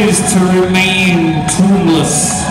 is to remain tombless.